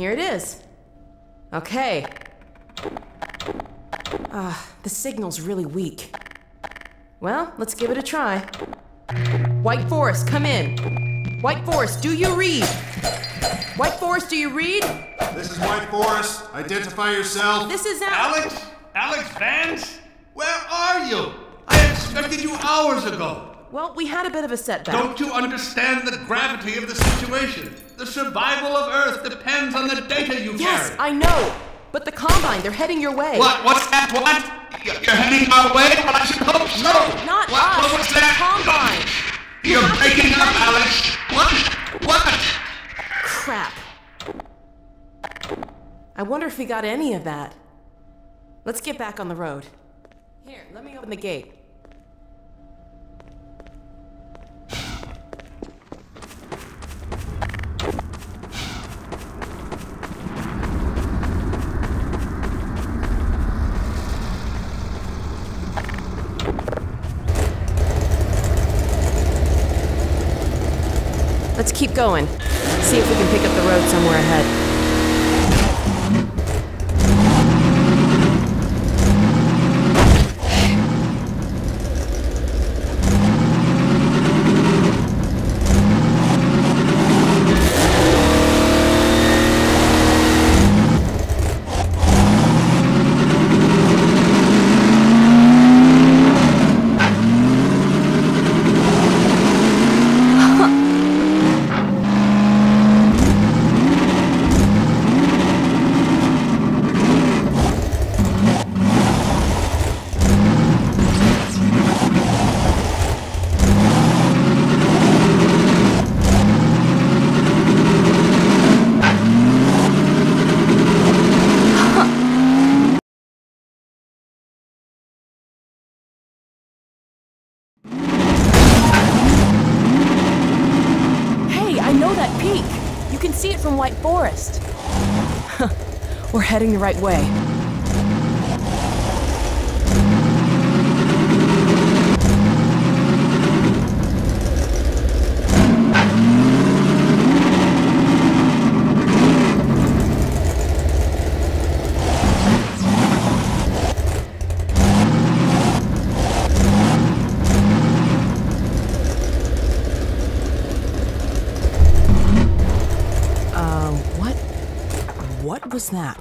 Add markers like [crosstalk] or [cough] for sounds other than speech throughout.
here it is. Okay. Ah, the signal's really weak. Well, let's give it a try. White Forest, come in. White Forest, do you read? White Forest, do you read? This is White Forest. Identify yourself. This is Al- Alex? Alex Vance? Where are you? I expected you hours ago. Well, we had a bit of a setback. Don't you understand the gravity of the situation? The survival of Earth depends on the data you Yes, carry. I know. But the Combine, they're heading your way. What? What's that? What? You're heading our way? Well, I should hope so. Not what, us. What was that? Combine. You're breaking up, Alex. What? What? Crap. I wonder if he got any of that. Let's get back on the road. Here, let me open the gate. Let's keep going. See if we can pick up the road somewhere ahead. Hey, I know that peak. You can see it from White Forest. We're heading the right way. Uh, what? What was that?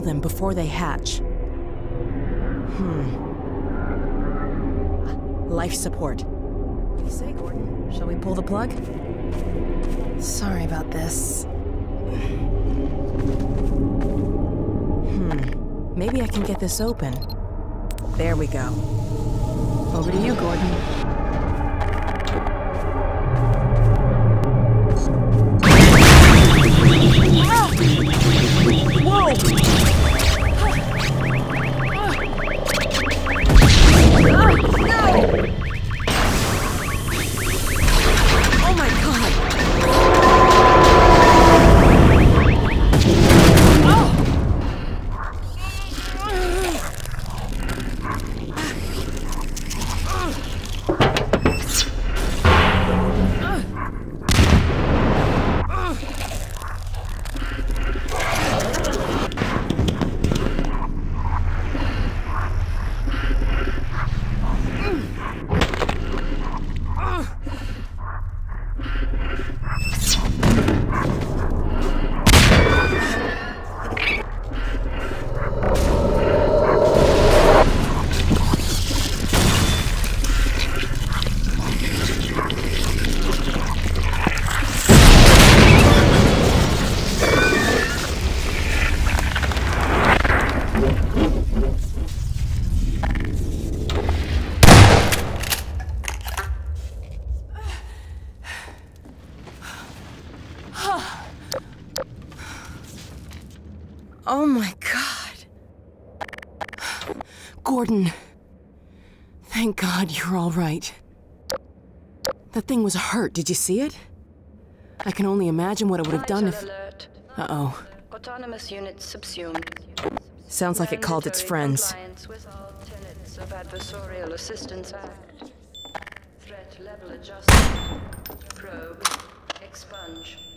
Kill them before they hatch. Hmm. Life support. What do you say, Gordon? Shall we pull the plug? Sorry about this. Hmm. Maybe I can get this open. There we go. Over to you, Gordon. Whoa! Hurt. Did you see it? I can only imagine what it would have done if. Uh-oh. Autonomous units subsumed. Sounds like it called its friends. compliance with all tenets of Adversarial Assistance Act. Threat level adjustment. Probe. Expunge.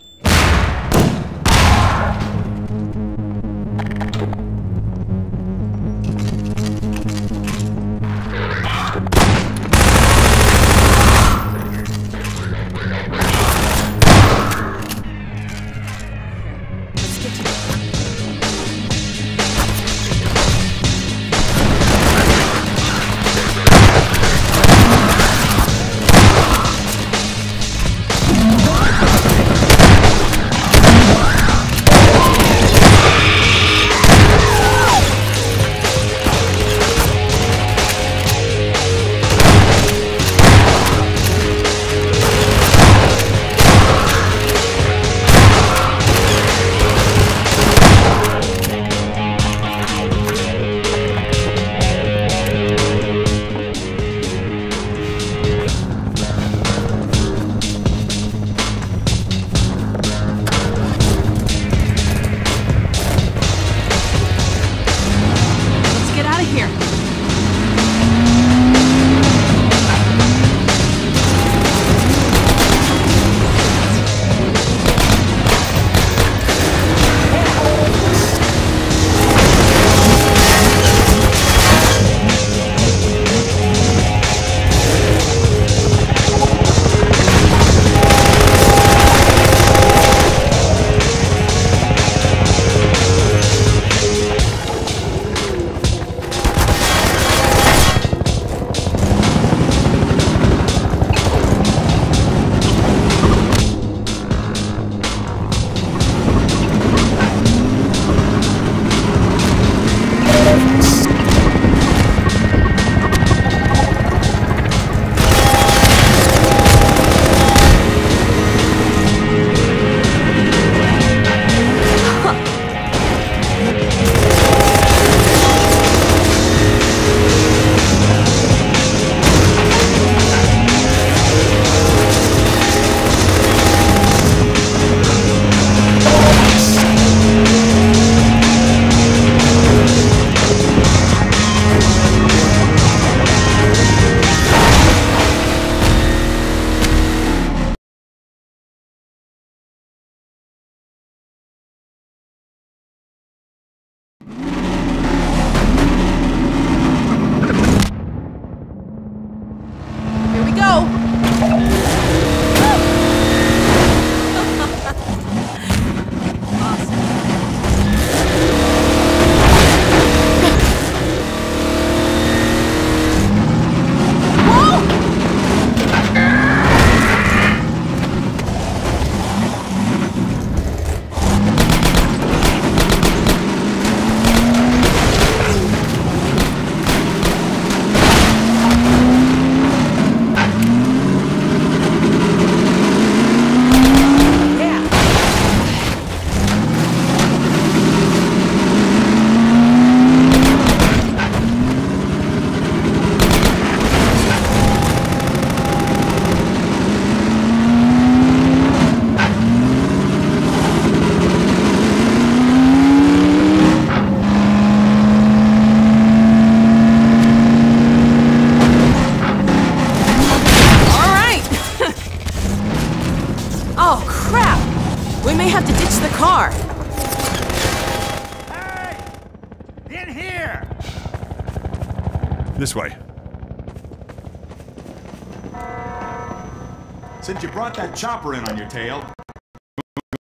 Since you brought that chopper in on your tail,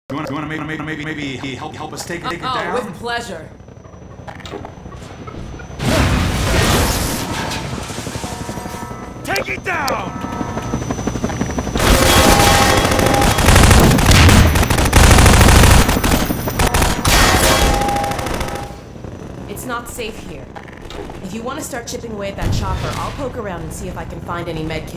you want to maybe, maybe, maybe, maybe he help help us take, take her Oh, down? with pleasure. Take it down! It's not safe here. If you want to start chipping away at that chopper, I'll poke around and see if I can find any med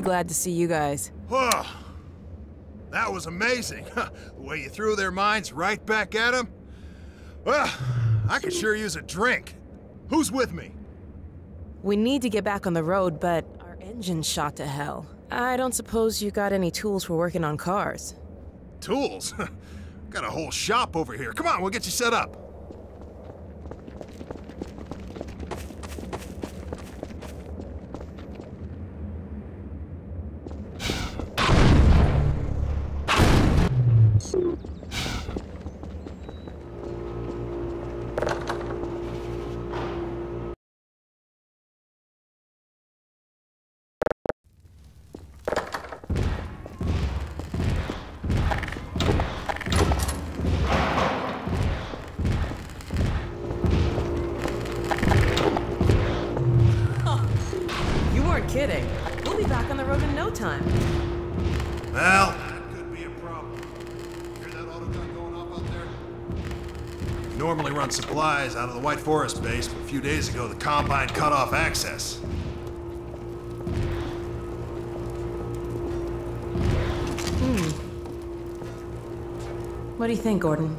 we glad to see you guys. Whoa. That was amazing. [laughs] the way you threw their minds right back at them. Well, I could sure use a drink. Who's with me? We need to get back on the road, but our engine's shot to hell. I don't suppose you got any tools for working on cars. Tools? [laughs] Got a whole shop over here. Come on, we'll get you set up. Supplies out of the White Forest base, but a few days ago the Combine cut off access. Hmm. What do you think, Gordon?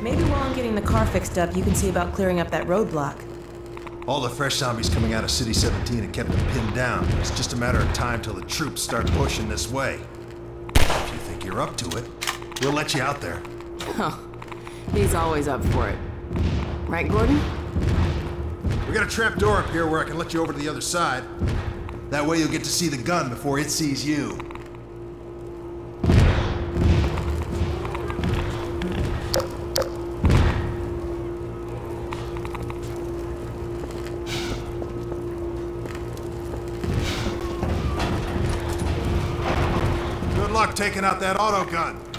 Maybe while I'm getting the car fixed up, you can see about clearing up that roadblock. All the fresh zombies coming out of City 17 have kept them pinned down. It's just a matter of time till the troops start pushing this way. If you think you're up to it, we'll let you out there. Huh. He's always up for it. Right, Gordon? We got a trap door up here where I can let you over to the other side. That way you'll get to see the gun before it sees you. [sighs] Good luck taking out that auto gun.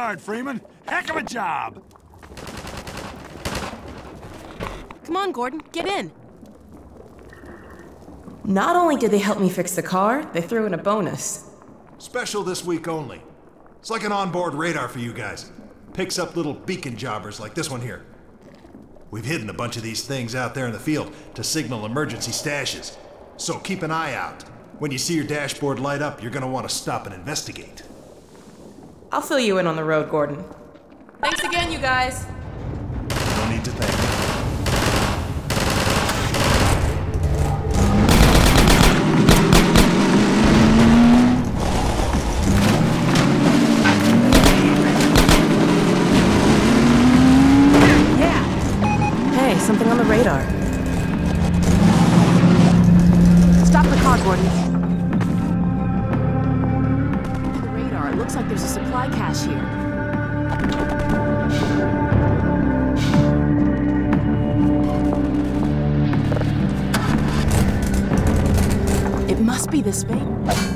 Yard, Freeman. Heck of a job. Come on, Gordon, get in. Not only did they help me fix the car, they threw in a bonus. Special this week only. It's like an onboard radar for you guys. Picks up little beacon jobbers like this one here. We've hidden a bunch of these things out there in the field to signal emergency stashes. So keep an eye out. When you see your dashboard light up, you're gonna want to stop and investigate. I'll fill you in on the road, Gordon. Thanks again, you guys. No need to thank me. Hey, something on the radar. Stop the car, Gordon. Looks like there's a supply cache here. It must be this big.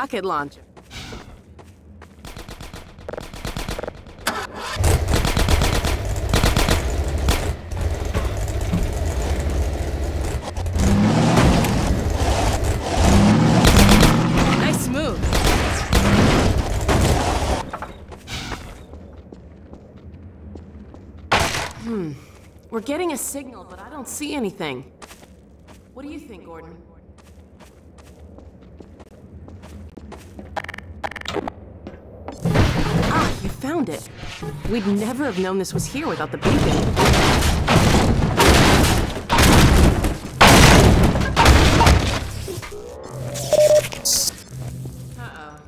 Rocket launcher. Hmm. We're getting a signal, but I don't see anything. What do you think, Gordon? We'd never have known this was here without the beacon. Uh-oh.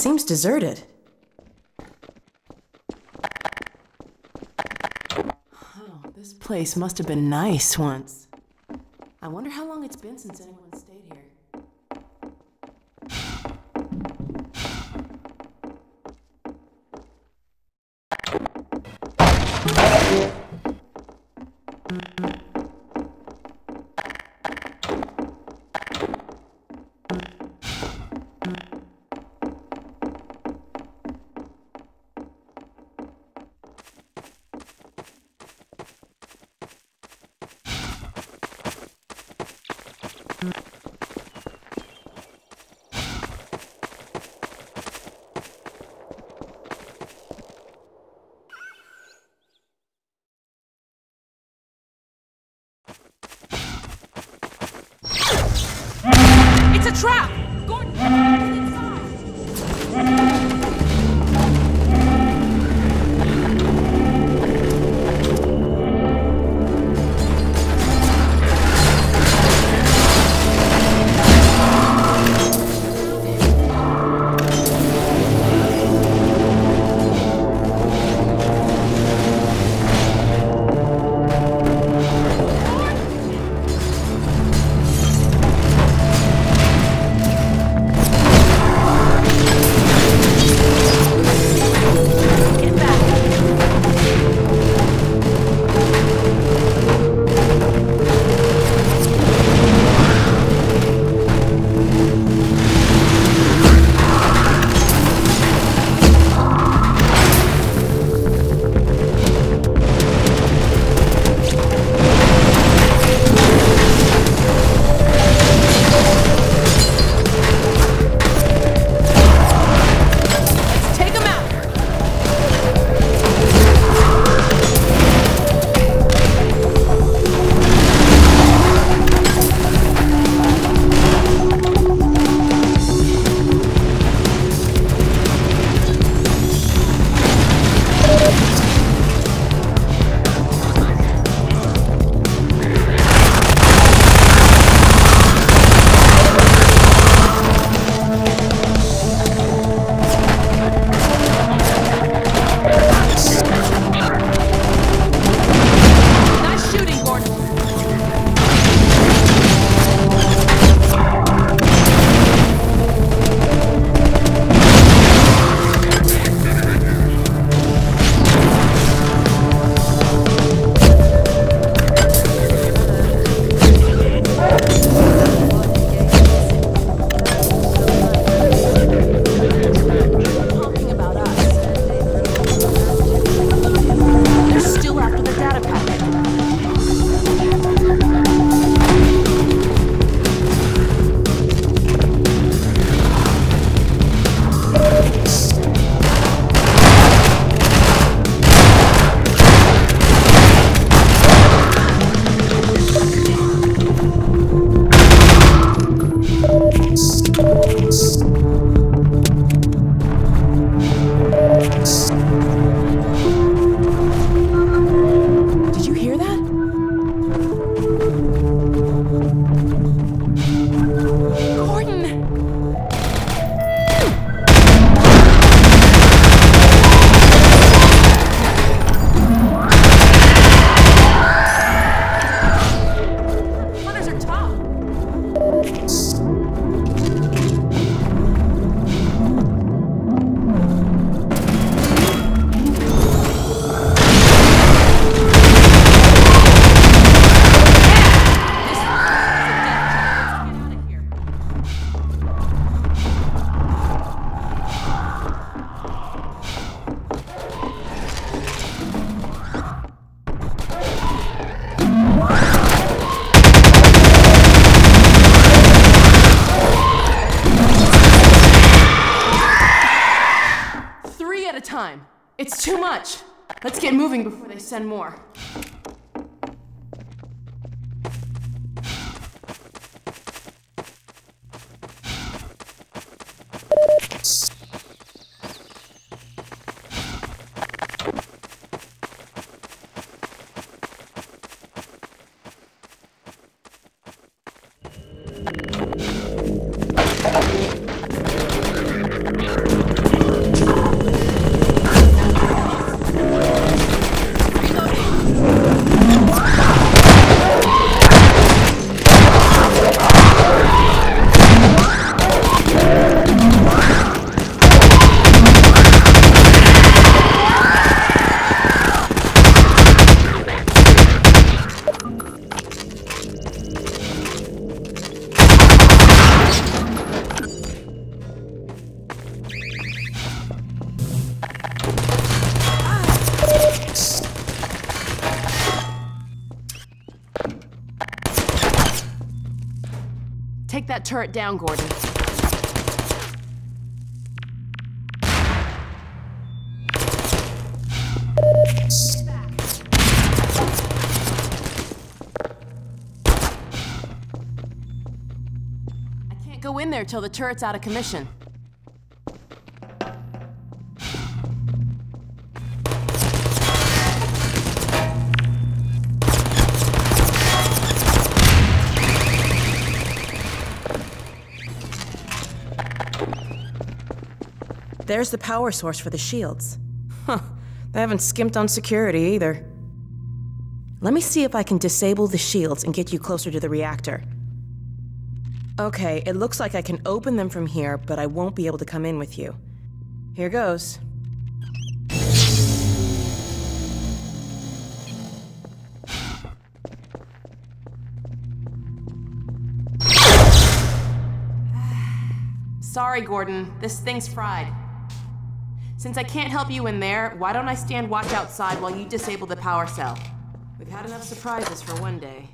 Seems deserted. Oh, this place must have been nice once. I wonder how long it's been since anyone send more. That turret down, Gordon. I can't go in there till the turret's out of commission. There's the power source for the shields. Huh, they haven't skimped on security either. Let me see if I can disable the shields and get you closer to the reactor. Okay, it looks like I can open them from here, but I won't be able to come in with you. Here goes. [sighs] Sorry, Gordon. This thing's fried. Since I can't help you in there, why don't I stand watch outside while you disable the power cell? We've had enough surprises for one day.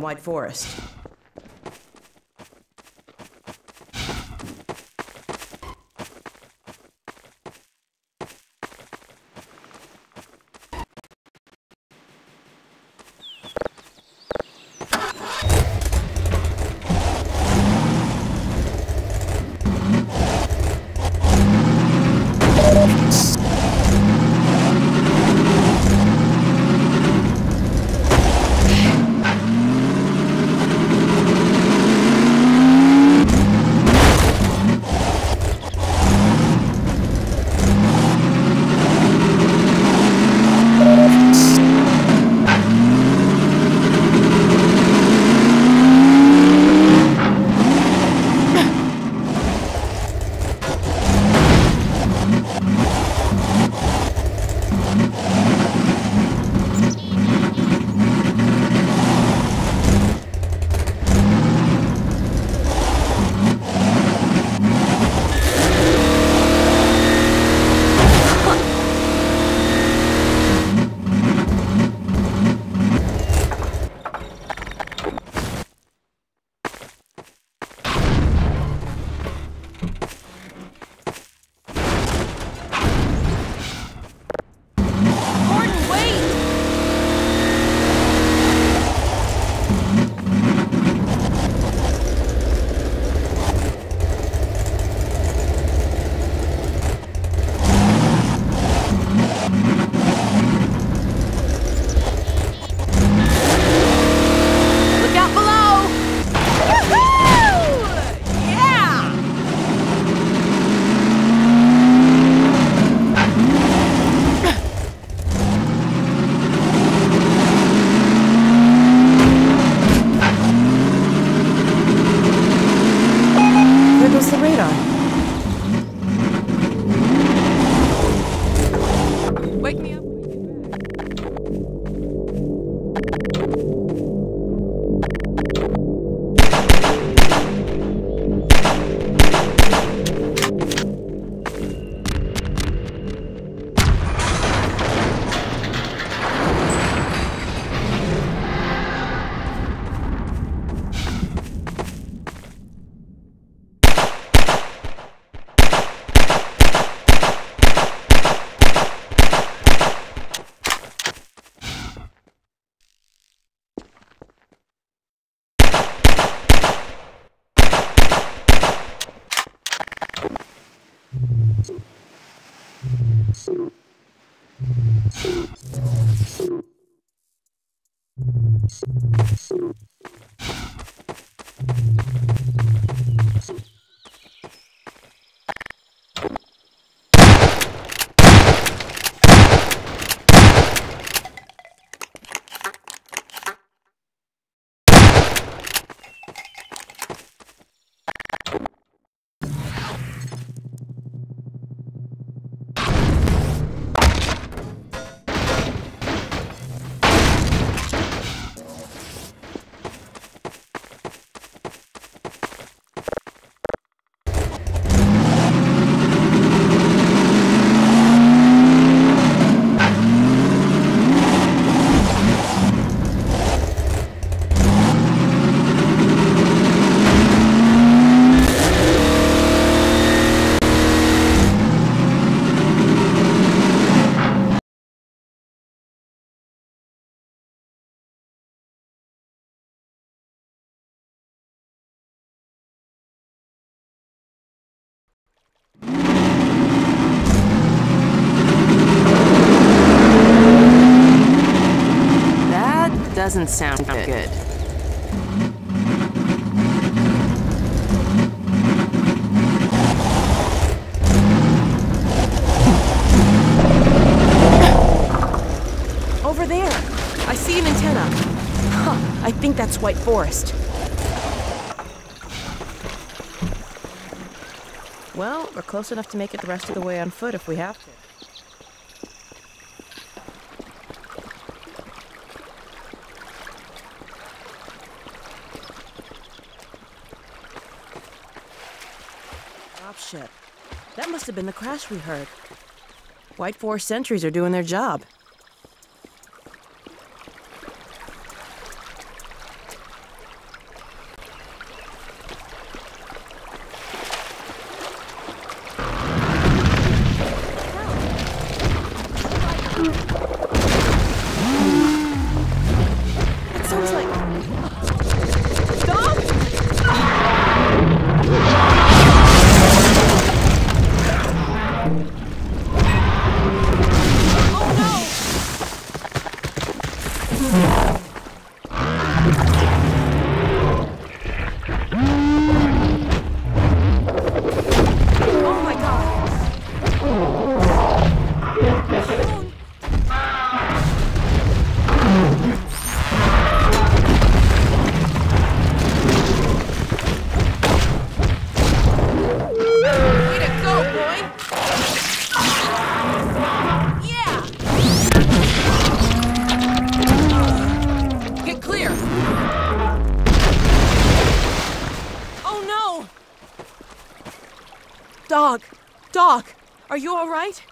White Forest. Doesn't sound good. Over there! I see an antenna. Huh, I think that's White Forest. Well, we're close enough to make it the rest of the way on foot if we have to. Dropship. That must have been the crash we heard. White Forest sentries are doing their job. Alright?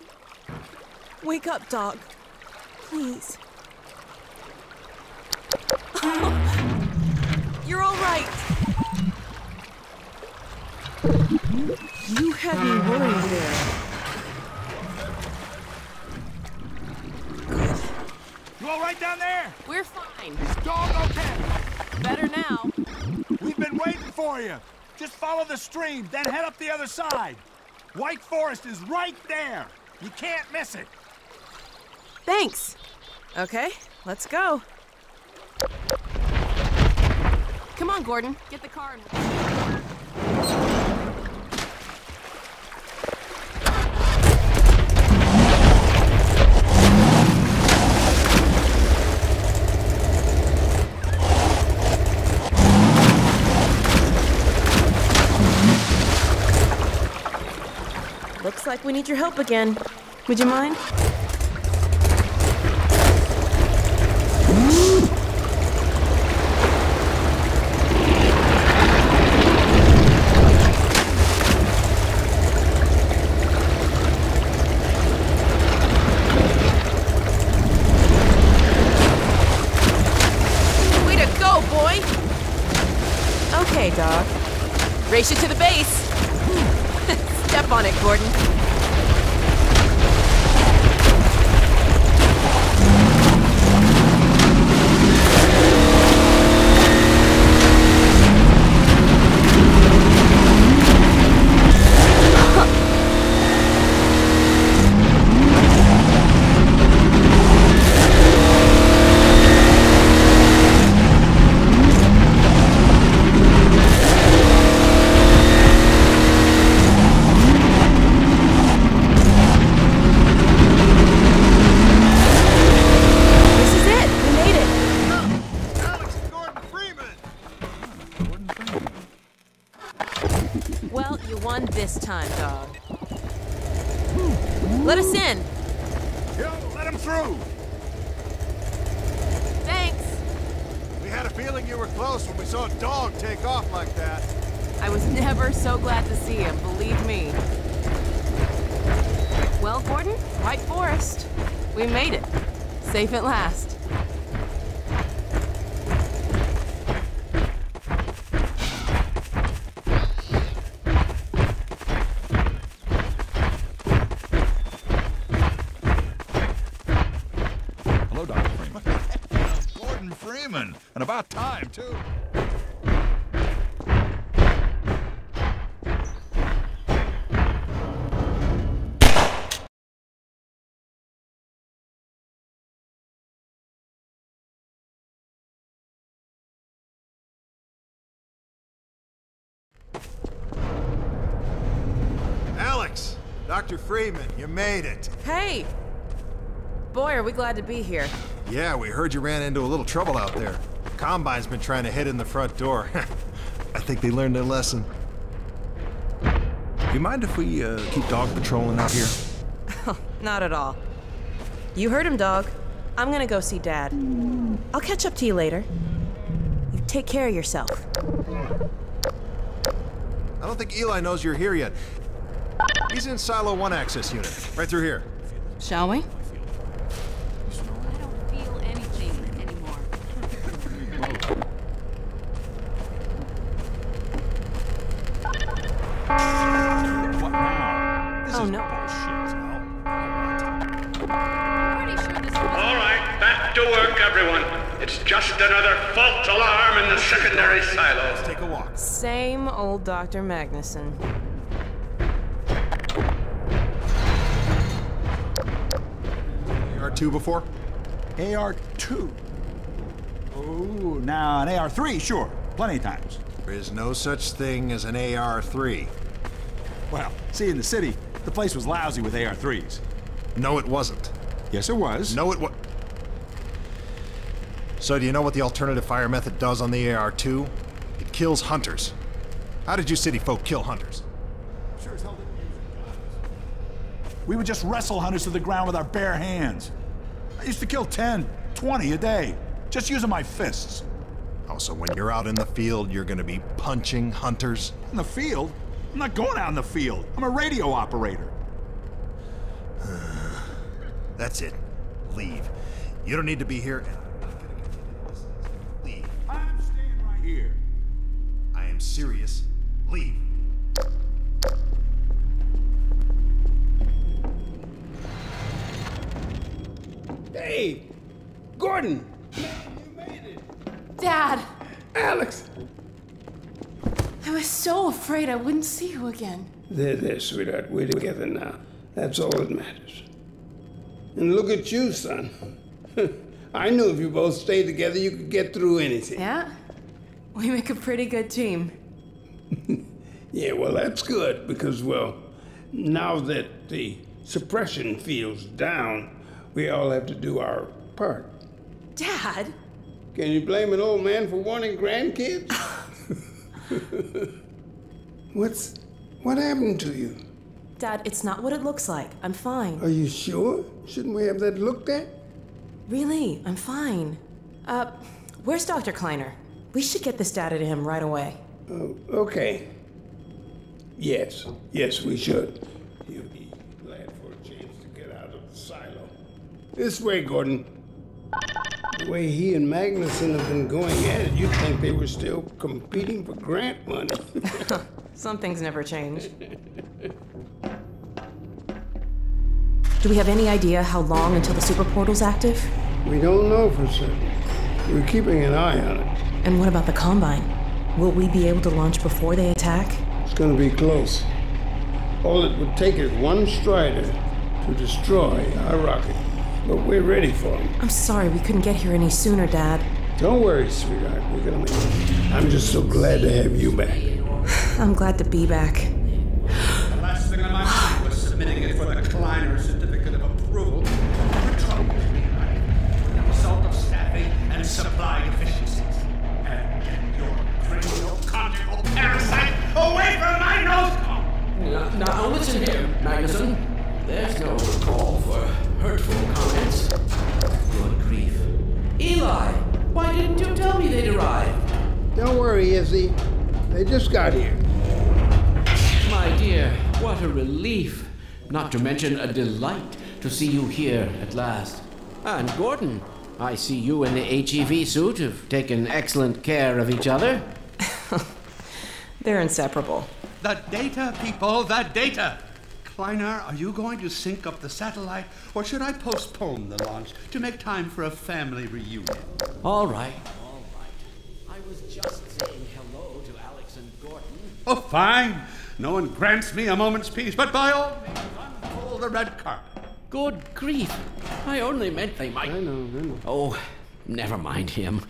Wake up, dog. Please. [gasps] You're alright! You had me worried there. You all right down there? We're fine. Dog okay? Better now. We've been waiting for you. Just follow the stream, then head up the other side. White Forest is right there. You can't miss it. Thanks. Okay, let's go. Come on, Gordon. Get the car and. Looks like we need your help again. Would you mind? Way to go, boy! Okay, dog. Race you to the base. Step on it, Gordon. Dr. Freeman, you made it. Hey! Boy, are we glad to be here. Yeah, we heard you ran into a little trouble out there. Combine's been trying to hit in the front door. [laughs] I think they learned their lesson. Do you mind if we uh, keep dog patrolling out here? [laughs] Not at all. You heard him, dog. I'm gonna go see Dad. I'll catch up to you later. You take care of yourself. I don't think Eli knows you're here yet. He's in Silo 1 access unit, right through here. Shall we? Oh, I don't AR2 before? AR-2. Oh, now an AR-3, sure. Plenty of times. There is no such thing as an AR3. Well, see, in the city, the place was lousy with AR-3s. No, it wasn't. Yes, it was. No, it was. So, do you know what the alternative fire method does on the AR2? It kills hunters. How did you city folk kill hunters? Sure as hell didn't use guns. We would just wrestle hunters to the ground with our bare hands. I used to kill 10, 20 a day, just using my fists. Oh, so when you're out in the field, you're gonna be punching hunters? In the field? I'm not going out in the field. I'm a radio operator. [sighs] That's it. Leave. You don't need to be here. and I'm not gonna continue this. Leave. I'm staying right here. I am serious. Leave. Gordon. Dad! Alex. I was so afraid I wouldn't see you again. There, there, sweetheart. We're together now. That's all that matters. And look at you, son. [laughs] I knew if you both stayed together, you could get through anything. Yeah? We make a pretty good team. [laughs] Yeah, well, that's good because, well, now that the suppression field's down, we all have to do our part. Dad? Can you blame an old man for wanting grandkids? [laughs] What's what happened to you? Dad, it's not what it looks like. I'm fine. Are you sure? Shouldn't we have that looked at? Really, I'm fine. Uh, where's Dr. Kleiner? We should get this data to him right away. Oh, okay. Yes, yes, we should. He'll be glad for a chance to get out of the silo. This way, Gordon. The way he and Magnusson have been going at it, you'd think they were still competing for grant money. [laughs] Some things never change. Do we have any idea how long until the super portal's active? we don't know for certain. We're keeping an eye on it. And what about the Combine? Will we be able to launch before they attack? It's gonna be close. All it would take is one Strider to destroy our rocket. But we're ready for him. I'm sorry we couldn't get here any sooner, Dad. Don't worry, sweetheart. We're gonna make it. I'm just so glad to have you back. [sighs] I'm glad to be back. The last thing on my mind [sighs] was submitting it for the Kleiner certificate of approval. The trouble with me, right? The result of staffing and supply deficiencies. And get your cranial conjugal parasite away from my nose! Now, now listen here, Magnusson. There's no call for hurtful comments. Good grief. Eli, why didn't you tell me they'd arrived? Don't worry, Izzy. They just got here. My dear, what a relief. Not to mention a delight to see you here at last. And Gordon, I see you in the HEV suit have taken excellent care of each other. [laughs] They're inseparable. The data, people, the data! Kleiner, are you going to sync up the satellite, or should I postpone the launch to make time for a family reunion? All right, all right. I was just saying hello to Alex and Gordon. Oh, fine. No one grants me a moment's peace, but by all means, unfold the red carpet. Good grief. I only meant they might. I know, I know. Oh, never mind him.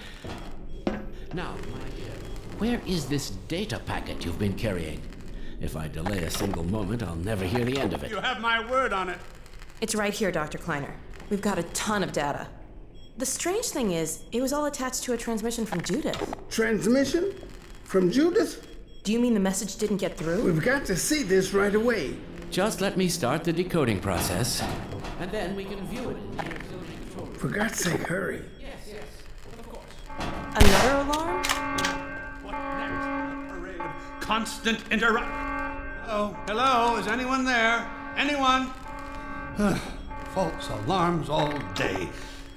Now, my dear, where is this data packet you've been carrying? If I delay a single moment, I'll never hear the end of it. You have my word on it. It's right here, Dr. Kleiner. We've got a ton of data. The strange thing is, it was all attached to a transmission from Judith. Transmission? From Judith? Do you mean the message didn't get through? We've got to see this right away. Just let me start the decoding process, and then we can view it in the auxiliary. For God's sake, hurry. Yes, yes, of course. Another alarm? What next? A parade of constant interrupt. Oh, hello? Is anyone there? Anyone? False alarms all day.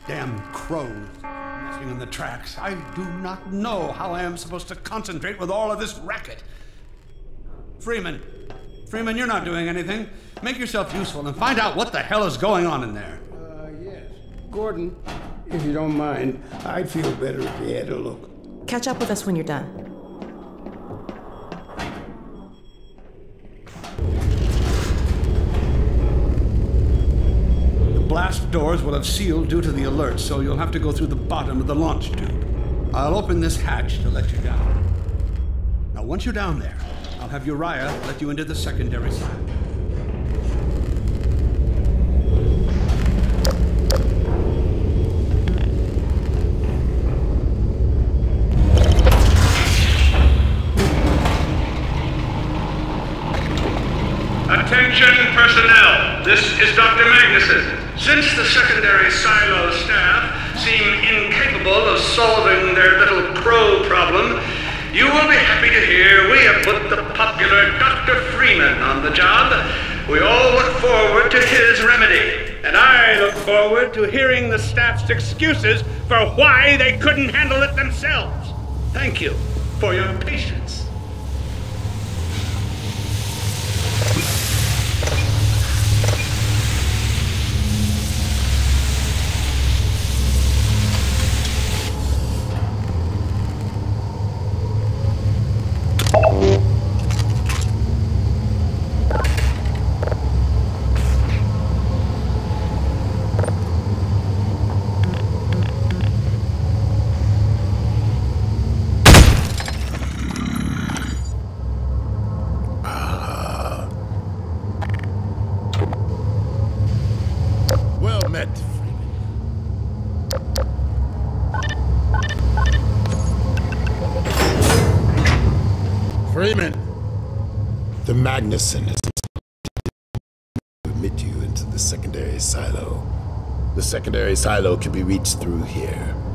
Damn crows messing in the tracks. I do not know how I am supposed to concentrate with all of this racket. Freeman, Freeman, you're not doing anything. Make yourself useful and find out what the hell is going on in there. Uh, yes. Gordon, If you don't mind, I'd feel better if you had a look. Catch up with us when you're done. Blast doors will have sealed due to the alert, so you'll have to go through the bottom of the launch tube. I'll open this hatch to let you down. Now, once you're down there, I'll have Uriah let you into the secondary side. Attention personnel, this is Dr. Magnusson. Since the secondary silo staff seem incapable of solving their little crow problem, you will be happy to hear we have put the popular Dr. Freeman on the job. We all look forward to his remedy. And I look forward to hearing the staff's excuses for why they couldn't handle it themselves. Thank you for your patience. Well met, Freeman. The Magnusson has to admit you into the secondary silo. The silo can be reached through here.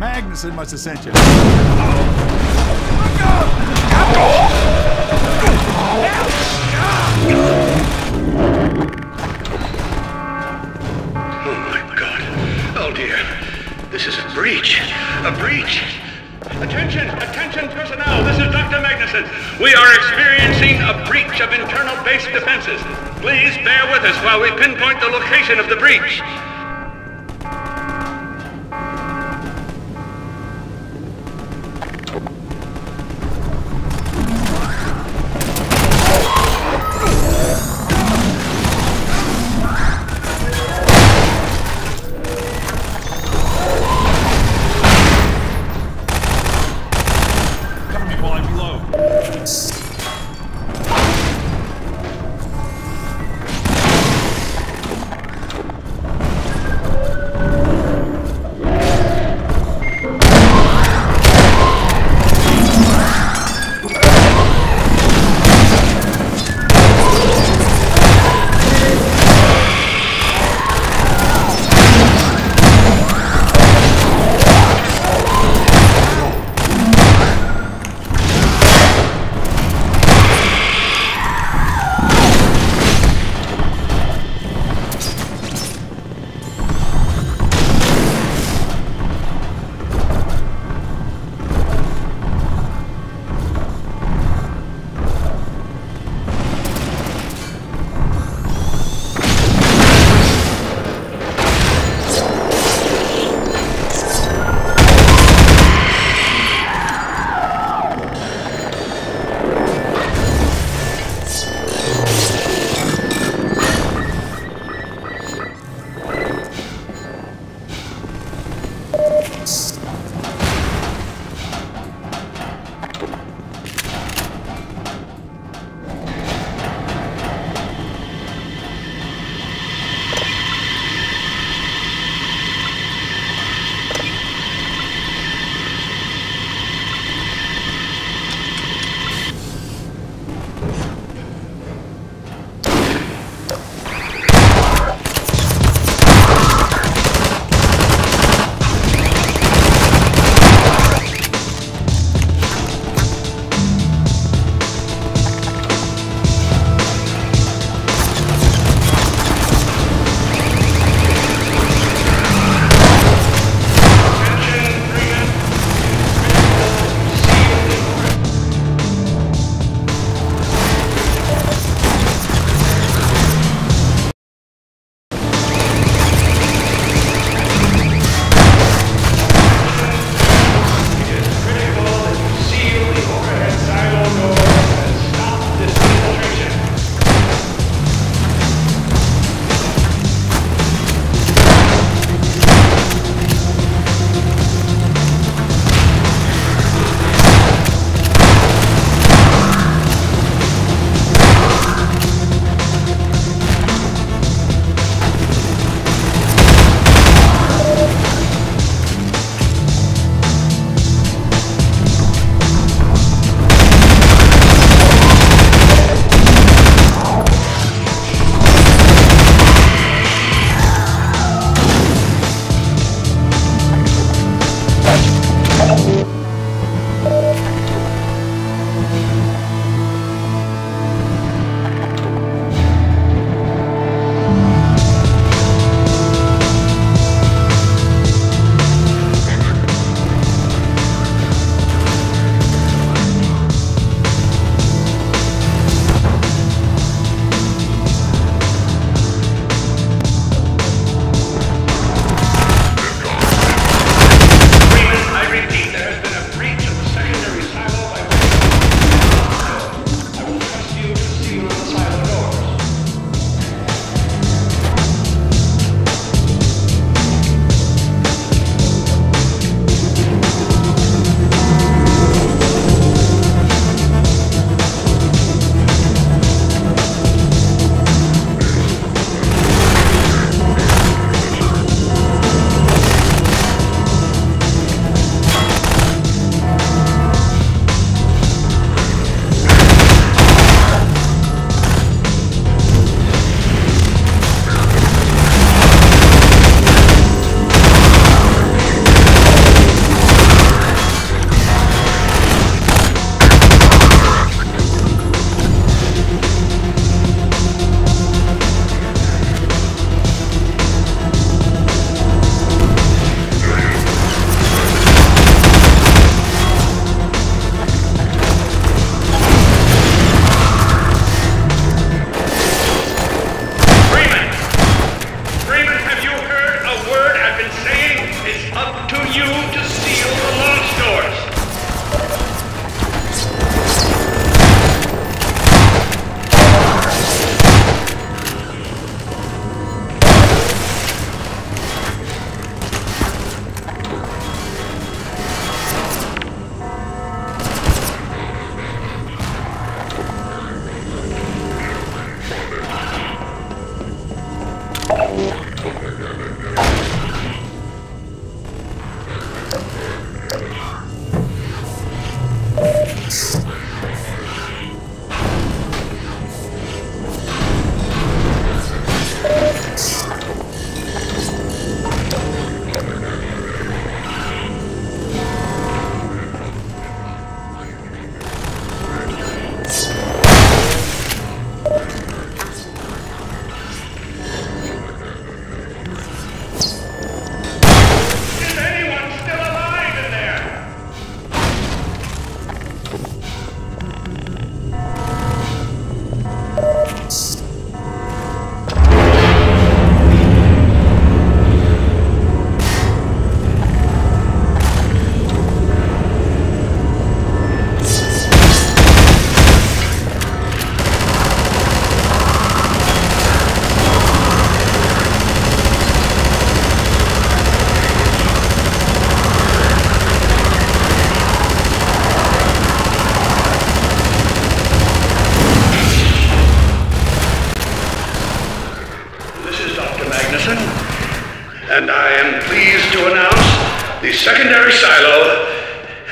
Magnusson must have sent you. Oh my God. Oh dear. This is a breach. A breach. Attention, attention personnel. This is Dr. Magnusson. We are experiencing a breach of internal base defenses. Please bear with us while we pinpoint the location of the breach.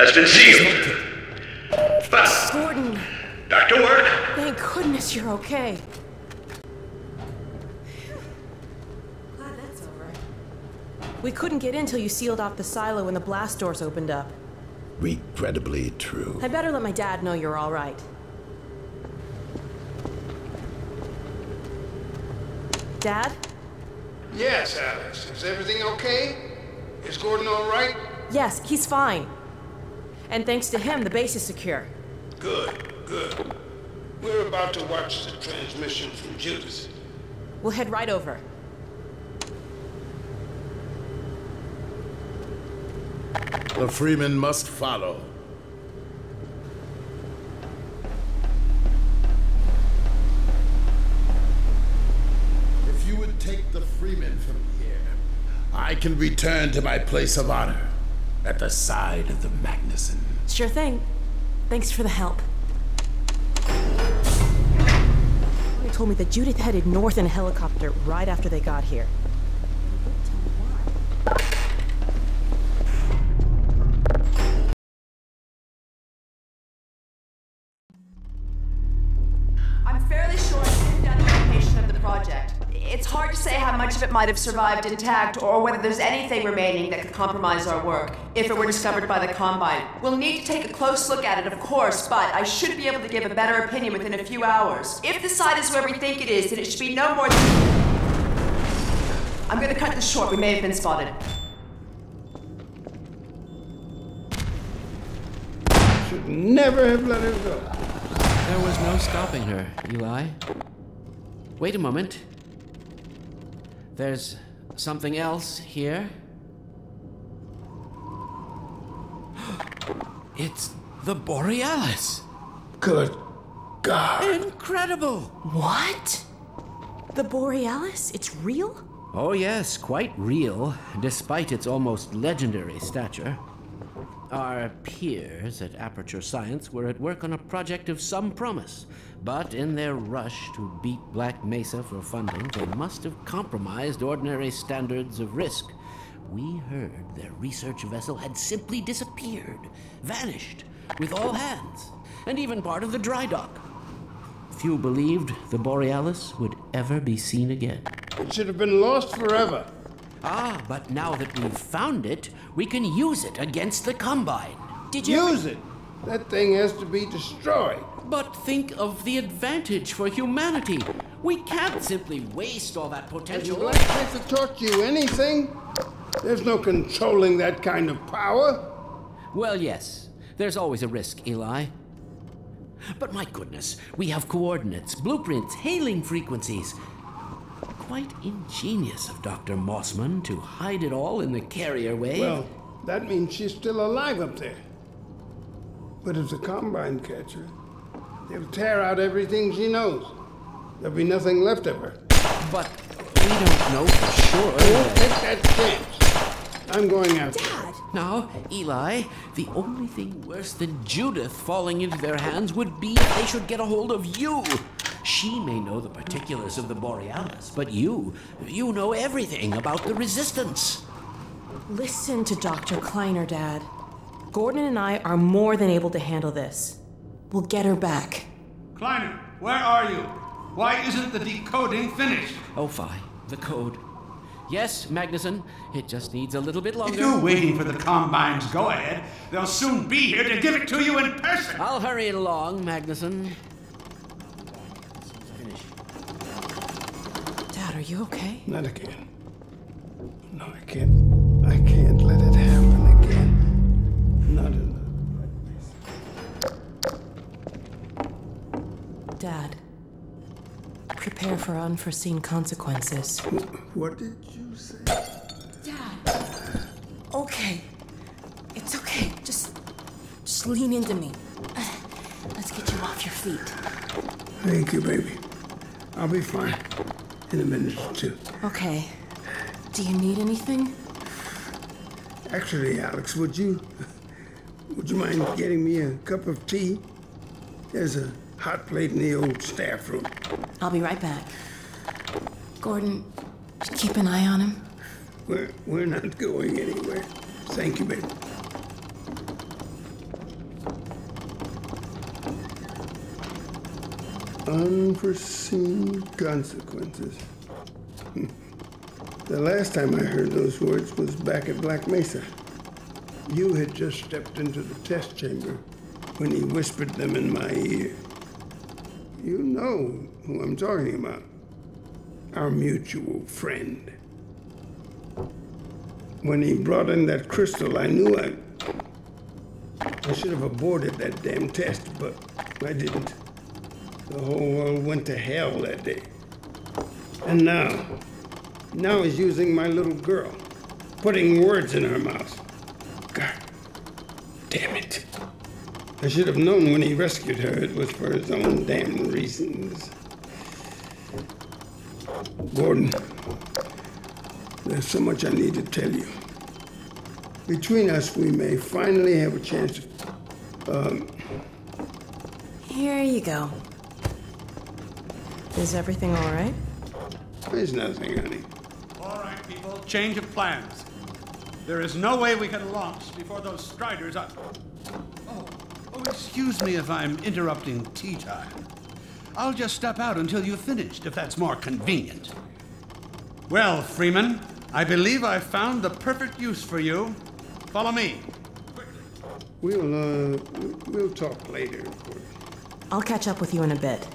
Has been sealed. But, Gordon, back to work. thank goodness you're okay. Glad that's over. We couldn't get in till you sealed off the silo when the blast doors opened up. Regrettably true. I better let my dad know you're all right. Dad? Yes, Alyx. Is everything okay? Is Gordon all right? Yes, he's fine. And thanks to him, the base is secure. Good, good. We're about to watch the transmission from Judith. We'll head right over. The Freeman must follow. If you would take the Freeman from here, I can return to my place of honor at the side of the Magnusson. Sure thing. Thanks for the help. They told me that Judith headed north in a helicopter right after they got here. Much of it might have survived intact or whether there's anything remaining that could compromise our work if it were discovered by the Combine. We'll need to take a close look at it, of course, but I should be able to give a better opinion within a few hours. If the site is where we think it is, then it should be no more than. I'm gonna cut this short. We may have been spotted. Should never have let her go. There was no stopping her, Eli. Wait a moment. There's something else here. [gasps] It's the Borealis. Good God. Incredible! What? The Borealis? It's real? Oh, yes, quite real, despite its almost legendary stature. Our peers at Aperture Science were at work on a project of some promise, but in their rush to beat Black Mesa for funding, they must have compromised ordinary standards of risk. We heard their research vessel had simply disappeared, vanished, with all hands, and even part of the dry dock. Few believed the Borealis would ever be seen again. It should have been lost forever. Ah, but now that we've found it, we can use it against the Combine. Did you? Use it. That thing has to be destroyed. But think of the advantage for humanity. We can't simply waste all that potential. Black Panther taught you anything? There's no controlling that kind of power. Well, yes. There's always a risk, Eli. But my goodness, we have coordinates, blueprints, hailing frequencies. Quite ingenious of Dr. Mossman to hide it all in the carrier wave. Well, that means she's still alive up there. But if the Combine catch her, they'll tear out everything she knows. There'll be nothing left of her. But we don't know for sure. I won't take that chance. I'm going out. Dad! Now, Eli, the only thing worse than Judith falling into their hands would be if they should get a hold of you. She may know the particulars of the Borealis, but you, you know everything about the Resistance. Listen to Dr. Kleiner, Dad. Gordon and I are more than able to handle this. We'll get her back. Kleiner, where are you? Why isn't the decoding finished? Oh, fine. The code. Yes, Magnusson. It just needs a little bit longer. If you're waiting for the Combine's go ahead, they'll soon be here to give it to you in person. I'll hurry it along, Magnusson. Dad, are you okay? Not again. No, I can't. I can't let it happen Dad, prepare for unforeseen consequences. What did you say? Dad. Okay. It's okay. Just just lean into me. Let's get you off your feet. Thank you, baby. I'll be fine in a minute or two. Okay. Do you need anything? Actually, Alyx, would you would you mind getting me a cup of tea? There's a hot plate in the old staff room. I'll be right back. Gordon, keep an eye on him. We're, we're not going anywhere. Thank you, baby. Unforeseen consequences. [laughs] the last time I heard those words was back at Black Mesa. You had just stepped into the test chamber when he whispered them in my ear. You know who I'm talking about. Our mutual friend. When he brought in that crystal, I knew I. I should have aborted that damn test, but I didn't. The whole world went to hell that day. And now, now he's using my little girl, putting words in her mouth. God damn it. I should have known when he rescued her it was for his own damn reasons. Gordon, there's so much I need to tell you. Between us, we may finally have a chance to. Um, Here you go. Is everything all right? there's nothing, honey. All right, people, change of plans. There is no way we can launch before those striders are. Excuse me if I'm interrupting tea time. I'll just step out until you've finished, if that's more convenient. Well, Freeman, I believe I've found the perfect use for you. Follow me. We'll, uh, we'll talk later, of course. I'll catch up with you in a bit.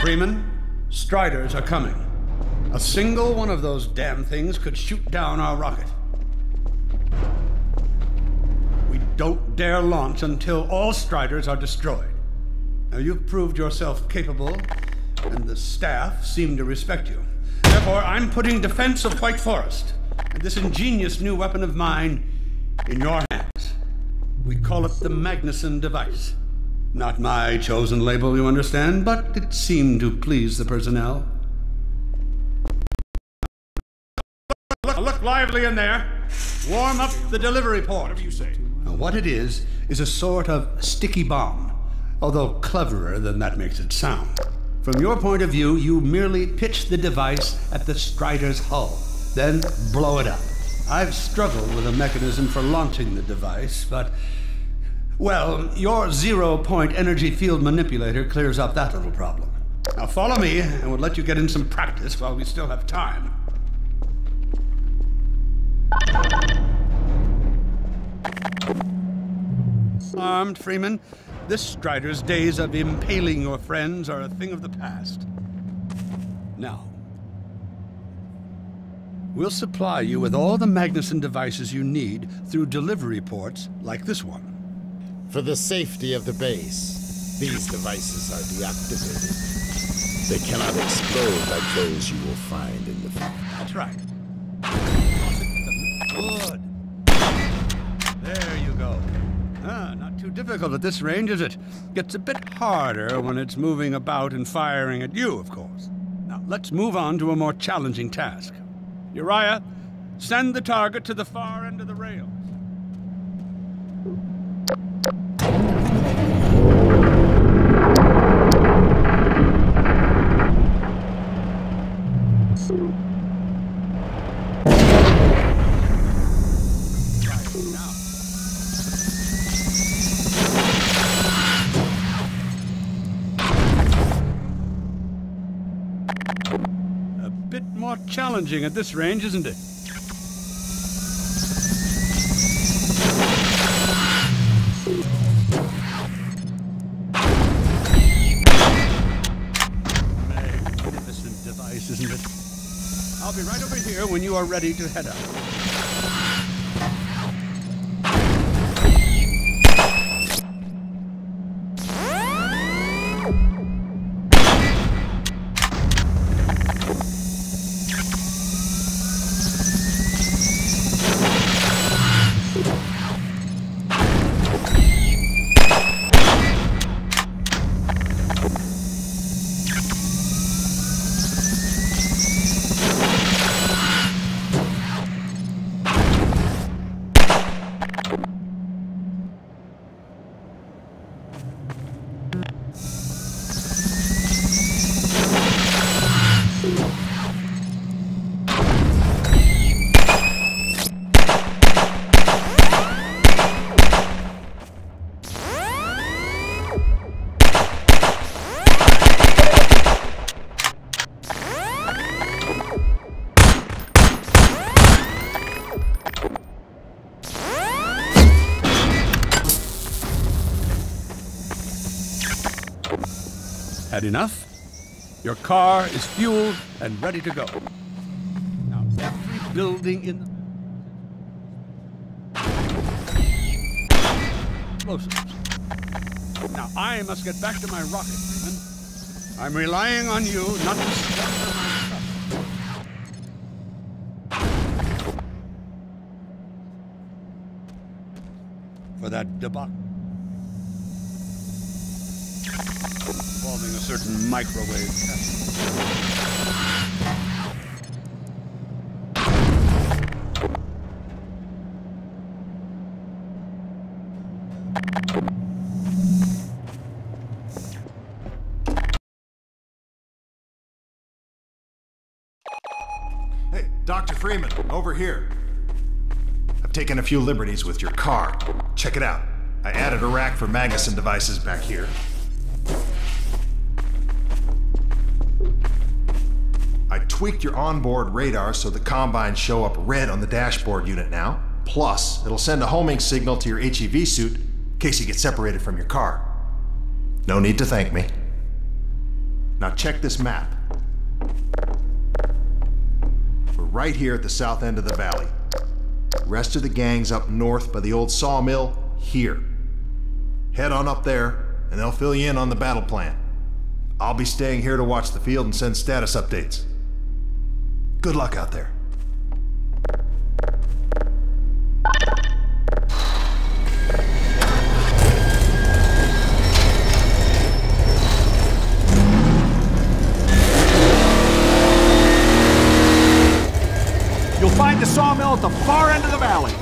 Freeman, Striders are coming. A single one of those damn things could shoot down our rocket. We don't dare launch until all Striders are destroyed. Now, you've proved yourself capable, and the staff seem to respect you. Therefore, I'm putting defense of White Forest and this ingenious new weapon of mine in your hands. We call it the Magnusson device. Not my chosen label, you understand, but it seemed to please the personnel. Lively in there. Warm up the delivery port. Whatever you say. Now, what it is, is a sort of sticky bomb, although cleverer than that makes it sound. From your point of view, you merely pitch the device at the Strider's hull, then blow it up. I've struggled with a mechanism for launching the device, but well, your zero point energy field manipulator clears up that little problem. Now follow me, and we'll let you get in some practice while we still have time. Armed, Freeman, this Strider's days of impaling your friends are a thing of the past. Now, we'll supply you with all the Magnusson devices you need through delivery ports like this one. For the safety of the base, these devices are deactivated. They cannot explode like those you will find in the field. That's right. Good. There you go. Ah, not too difficult at this range, is it? Gets a bit harder when it's moving about and firing at you, of course. Now, let's move on to a more challenging task. Uriah, send the target to the far end of the rail. Challenging at this range, isn't it? Magnificent device, isn't it? I'll be right over here when you are ready to head out. Had enough? Your car is fueled and ready to go. Now, every building in. Explosives. Now, I must get back to my rocket, Freeman. I'm relying on you not to stuff. For that debacle. Involving a certain microwave. Hey, Dr. Freeman, over here. I've taken a few liberties with your car. Check it out. I added a rack for Magnusson devices back here. Tweaked your onboard radar so the combines show up red on the dashboard unit now. Plus, it'll send a homing signal to your HEV suit in case you get separated from your car. No need to thank me. Now check this map. We're right here at the south end of the valley. Rest of the gang's up north by the old sawmill, here. Head on up there, and they'll fill you in on the battle plan. I'll be staying here to watch the field and send status updates. Good luck out there. You'll find the sawmill at the far end of the valley.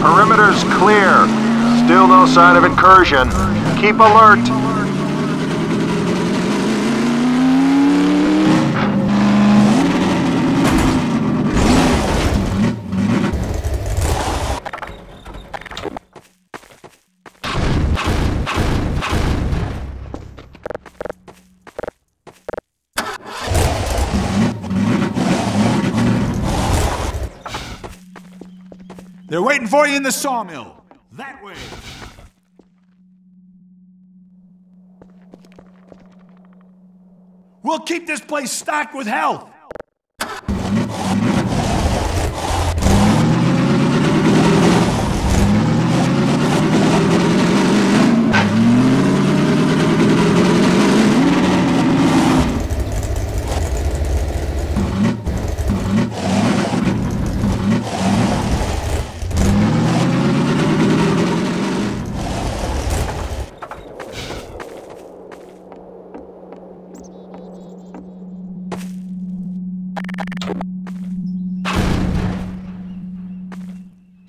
Perimeter's clear. Still no sign of incursion. Keep alert. They're waiting for you in the sawmill. That way. We'll keep this place stocked with health.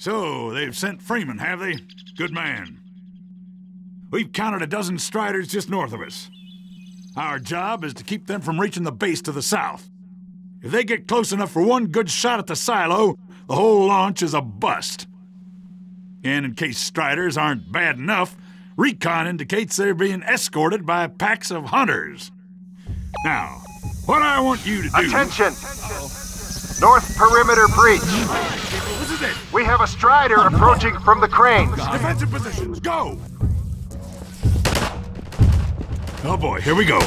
So, they've sent Freeman, have they? Good man. We've counted a dozen Striders just north of us. Our job is to keep them from reaching the base to the south. If they get close enough for one good shot at the silo, the whole launch is a bust. And in case Striders aren't bad enough, recon indicates they're being escorted by packs of hunters. Now, what I want you to do... Attention! North perimeter breach. We have a Strider approaching from the cranes. Defensive positions, go! Oh boy, here we go.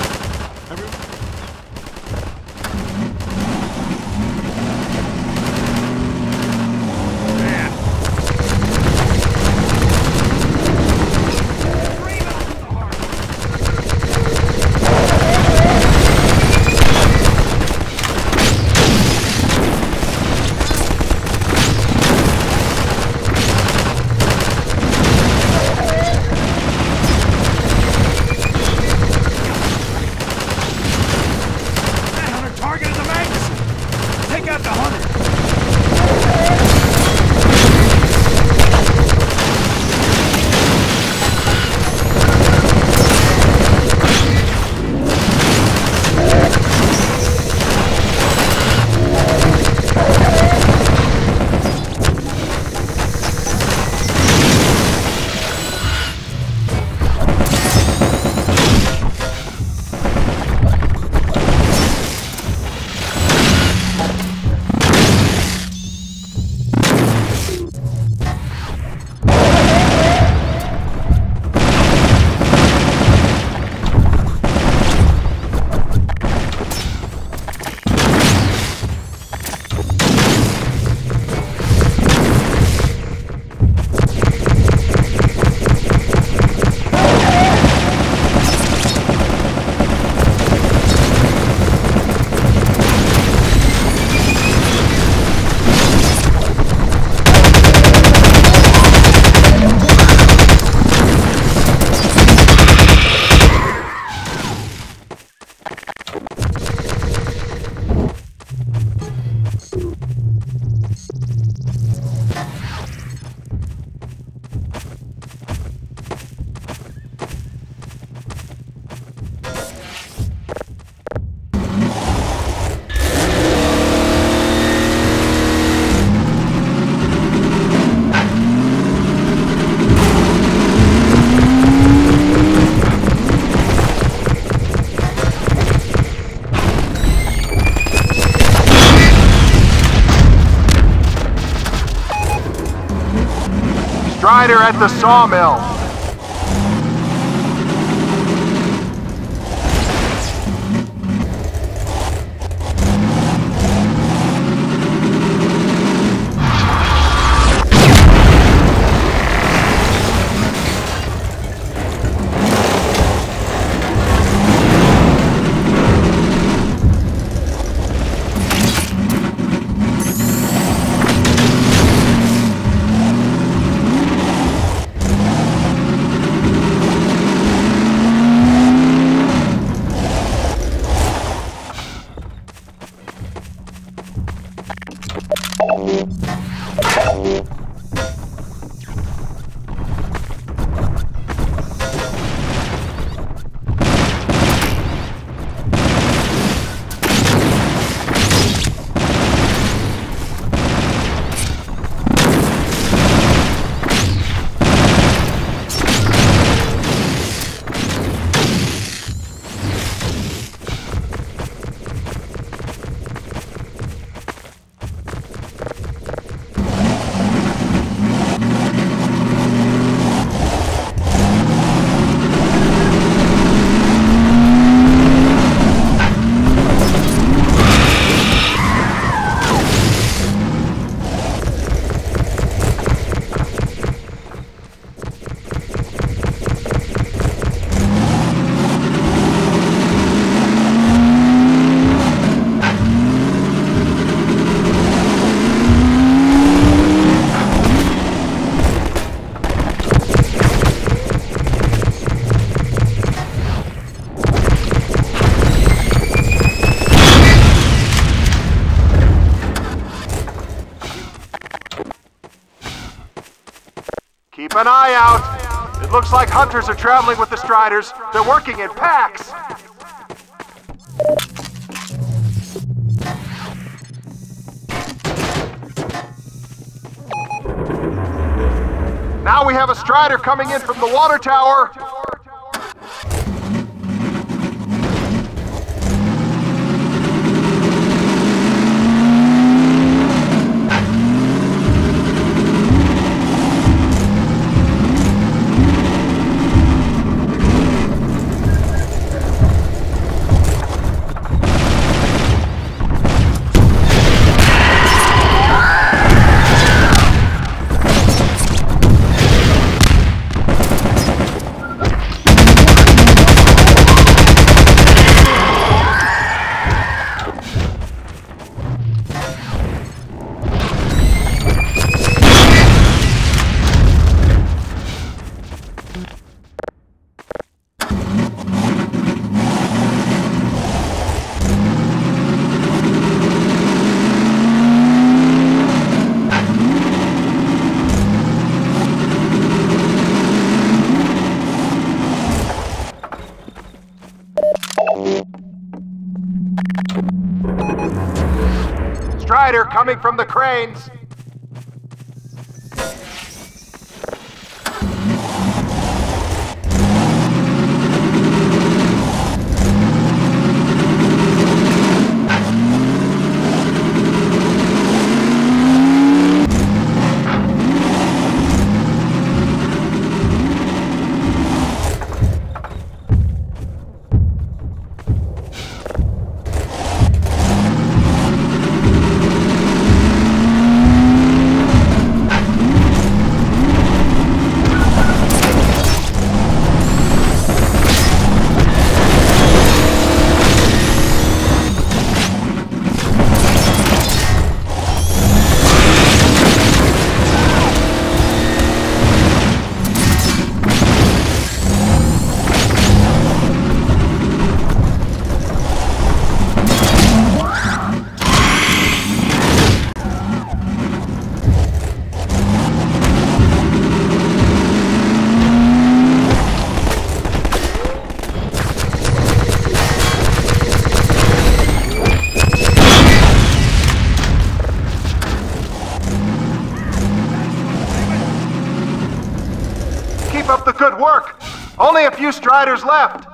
Strider at the sawmill. Hunters are traveling with the Striders. They're working in packs. Now we have a Strider coming in from the water tower. Coming from the cranes. Striders left.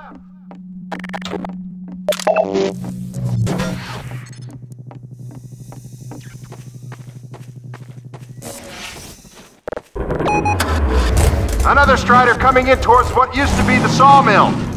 Another Strider coming in towards what used to be the sawmill.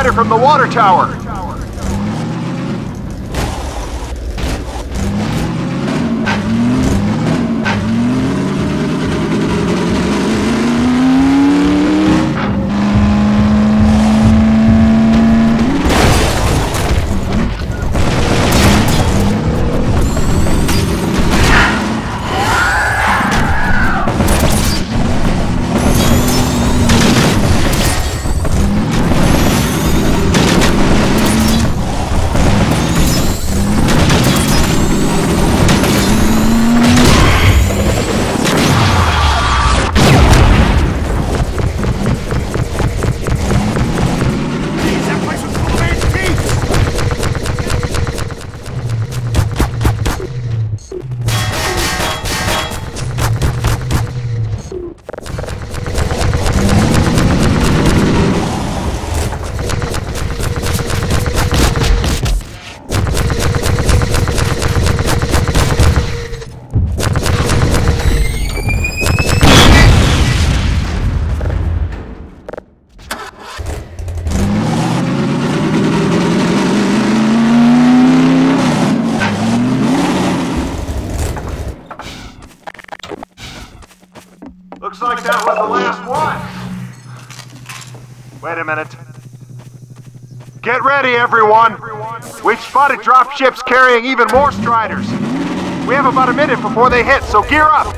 From the water tower. Ready, everyone. We've spotted dropships carrying even more Striders. We have about a minute before they hit, so gear up.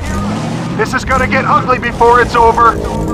This is gonna get ugly before it's over.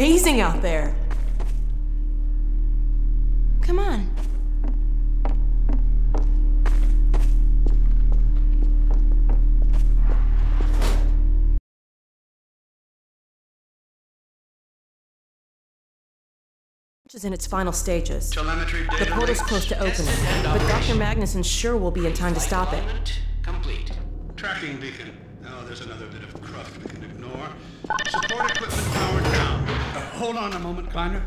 Amazing out there. Come on. is in its final stages. Telemetry The data portal's close to opening, but Dr. Magnusson sure will be in time to stop it. Complete. Tracking beacon. Oh, there's another bit of cruft we can ignore. Support equipment powered down. Hold on a moment, Kleiner.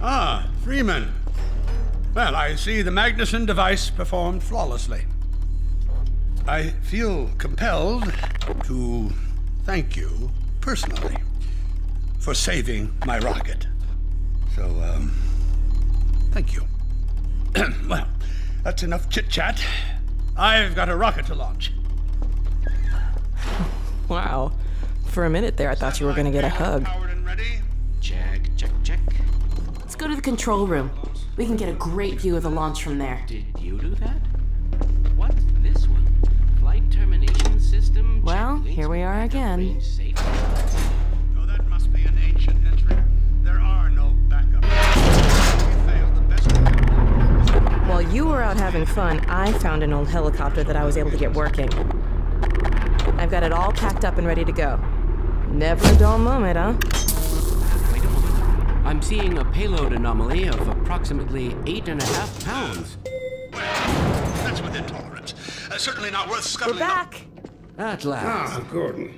Ah, Freeman. Well, I see the Magnusson device performed flawlessly. I feel compelled to thank you personally for saving my rocket. So, um, thank you. [clears throat] well, that's enough chit chat. I've got a rocket to launch. Wow. For a minute there, I thought you were going to get a hug. Check, check, check. Let's go to the control room. We can get a great view of the launch from there. Did you do that? What's this one? Flight termination system. Well, here we are again. Oh, that must be an ancient entry. There are no backups. We failed the best. While you were out having fun, I found an old helicopter that I was able to get working. I've got it all packed up and ready to go. Never a dull moment, huh? I'm seeing a payload anomaly of approximately eight and a half pounds. Well, That's within tolerance. Uh, certainly not worth scuttling. We're back. At last. Ah, Gordon.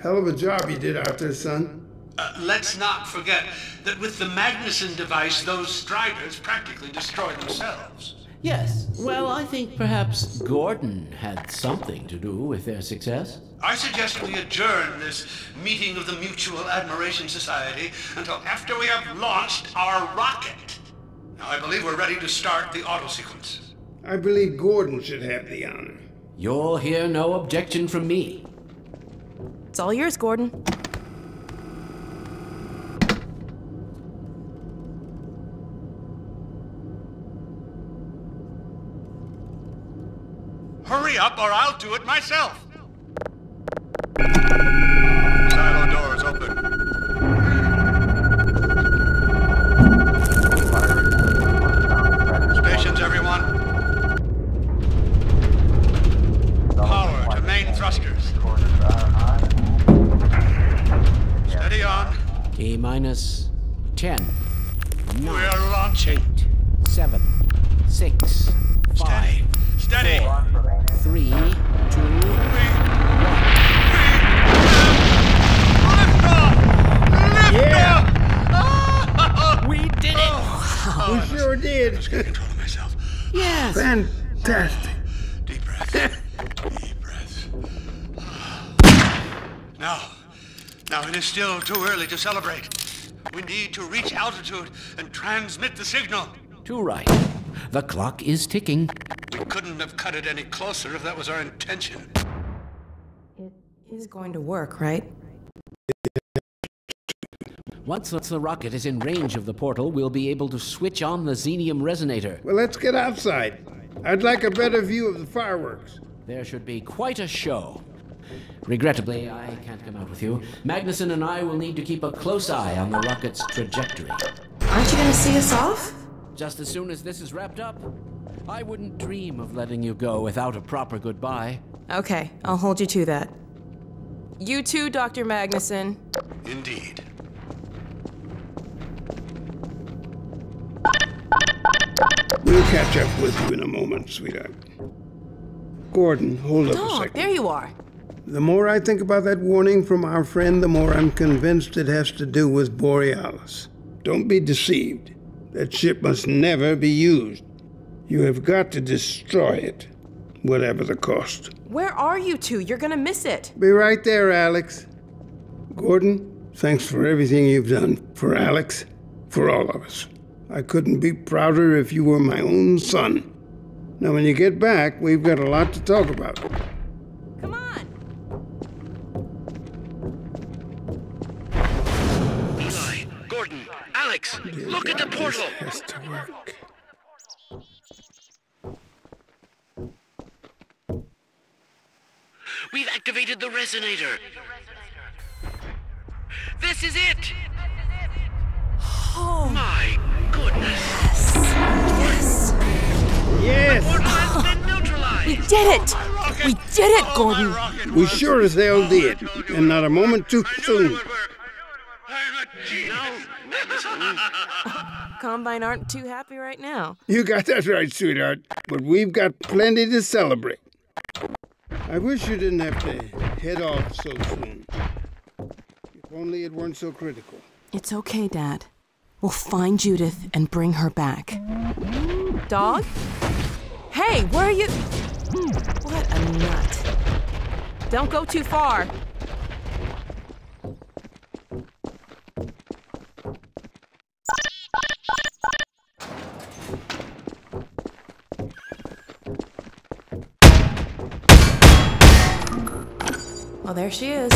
Hell of a job you did out there, son. Uh, let's not forget that with the Magnusson device, those Striders practically destroyed themselves. Yes. Well, I think perhaps Gordon had something to do with their success. I suggest we adjourn this meeting of the Mutual Admiration Society until after we have launched our rocket. Now, I believe we're ready to start the auto sequence. I believe Gordon should have the honor. You'll hear no objection from me. It's all yours, Gordon. Hurry up, or I'll do it myself. Silo doors open. Stations, everyone. Power to main thrusters. Steady on. T minus 10. We're launching. 7. 6. 5. Steady. 3. 2. We did it! Oh. we sure did. I just can't control myself. Yes! Fantastic. Deep breath. [laughs] Deep breath. Now, now it is still too early to celebrate. We need to reach altitude and transmit the signal. Too right. The clock is ticking. We couldn't have cut it any closer if that was our intention. It is going to work, right? Once the rocket is in range of the portal, we'll be able to switch on the xenium resonator. Well, let's get outside. I'd like a better view of the fireworks. There should be quite a show. Regrettably, I can't come out with you. Magnusson and I will need to keep a close eye on the rocket's trajectory. Aren't you going to see us off? Just as soon as this is wrapped up, I wouldn't dream of letting you go without a proper goodbye. Okay, I'll hold you to that. You too, Dr. Magnusson. Indeed. We'll catch up with you in a moment, sweetheart. Gordon, hold up a Dog, second. there you are. The more I think about that warning from our friend, the more I'm convinced it has to do with Borealis. Don't be deceived. That ship must never be used. You have got to destroy it, whatever the cost. Where are you two? You're gonna miss it. Be right there, Alyx. Gordon, thanks for everything you've done for Alyx, for all of us. I couldn't be prouder if you were my own son. Now, when you get back, we've got a lot to talk about. Alyx, look at the portal. Has to work. We've activated the resonator. This is it. Oh my goodness. Yes. Yes. The portal has been neutralized. We did it. We did it, oh, Gordon. We sure as hell did, and not a moment too soon. Combine aren't too happy right now. You got that right, sweetheart. But we've got plenty to celebrate. I wish you didn't have to head off so soon. If only it weren't so critical. It's okay, Dad. We'll find Judith and bring her back. Dog? Hey, where are you? What a nut. Don't go too far. Well, there she is.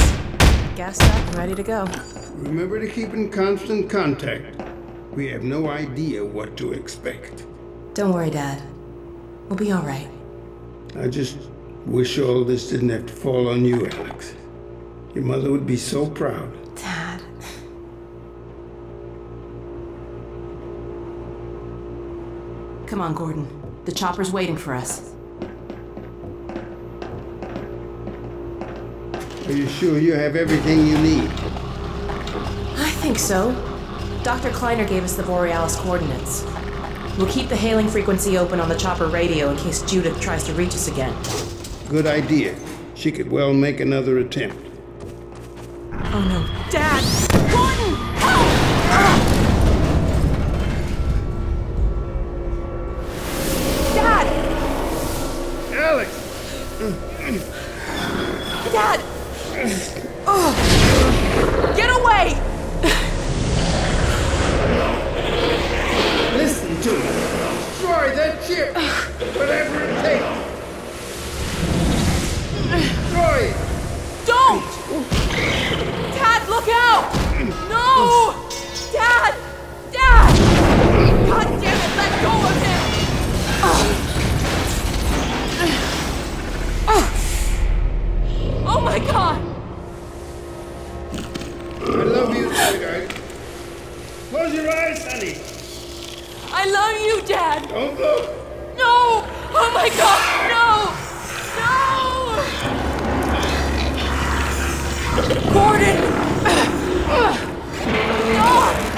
Gassed up and ready to go. Remember to keep in constant contact. We have no idea what to expect. Don't worry, Dad. We'll be all right. I just wish all this didn't have to fall on you, Alyx. Your mother would be so proud. Dad. Come on, Gordon. The chopper's waiting for us. Are you sure you have everything you need? I think so. Dr. Kleiner gave us the Borealis coordinates. We'll keep the hailing frequency open on the chopper radio in case Judith tries to reach us again. Good idea. She could well make another attempt. Oh no. Dad! Gordon! Oh. Get away! Listen to me. Destroy that ship. Whatever it takes. Destroy it. Don't! Dad, look out! No! Close your eyes, honey. I love you, Dad! Don't look. No! Oh my god, no! No! Gordon! [clears throat] Dad!